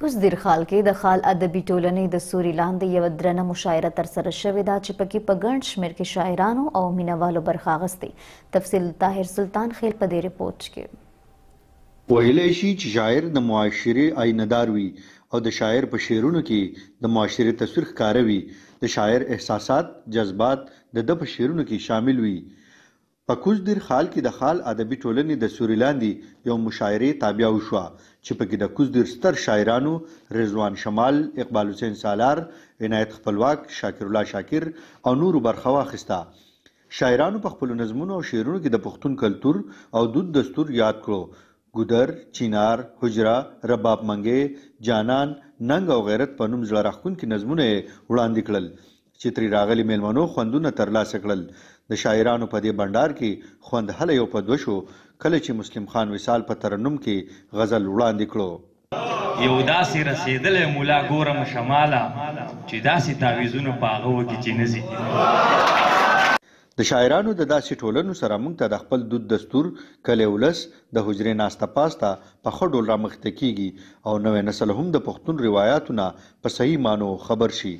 په زدیرخال کې د خال ادبي ټولنې د سوري لاندې یوه درنه مشاعره ترسره شوې ده چې پکې په ګڼ شمېر کې شاعرانو او مینوالو برخه اخیستې تفصیل طاهر سلطان خیل په دې رپورټ کې ویلی شي چې شاعر د معاشرې آینه دار وي او د شاعر په شعرونو کې د معاشرې تصویر ښکاره وي د شاعر احساسات جذبات د ده په شعرونو کې شامل وي په کوز دیر خال کې د خال ادبي ټولنې د سیوري لاندې یو مشاعرې تابیا وشوه چې په کې د کوز دیر ستر شاعرانو رضوان شمال، اقبال حسین سالار، عنایت خپلواک، شاکر الله شاکر او نورو برخه واخیسته. شاعرانو په خپلو نظمونو او شعرونو کې د پښتون کلتور او دود دستور یاد کړو ګودر، چینار، حجره، رباب منګی، جانان، ننګ او غیرت په نوم زړه راښکونکي نظمونه یې وړاندې کړل چې ترې راغلي مېلمنو خوندونه تر لاسه کړل. د شاعرانو په دې بنډار کې خوند هله یو په دوه شو کله چې مسلم خان وصال په ترنم کې غزل وړاندې کړو. یو داسې رسېدلی ملا ګورم شماله چې داسې تعویذونه په هغه وکې چې نه ځي. د شاعرانو د داسې ټولنو سره موږ ته د خپل دود دستور، کلی ولس، د حجرې ناسته پاسته په ښه ډول رامخ ته کېږي او نوی نسل هم د پښتون روایاتو نه په صحیح معنو خبر شي.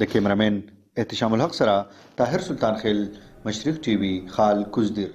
د کېمره مېن احتشام الحق سره طاهر سلطان خېل، مشرق ټي وي، خال کوزدير.